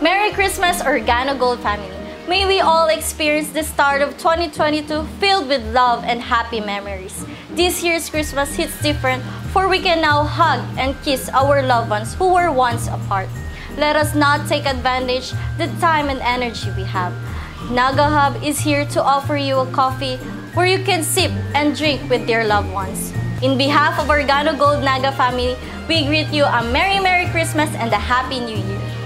Merry Christmas, Organo Gold family. May we all experience the start of 2022 filled with love and happy memories. This year's Christmas hits different for we can now hug and kiss our loved ones who were once apart. Let us not take advantage the time and energy we have. Naga Hub is here to offer you a coffee where you can sip and drink with your loved ones. In behalf of Organo Gold Naga family, we greet you a Merry Merry Christmas and a Happy New Year.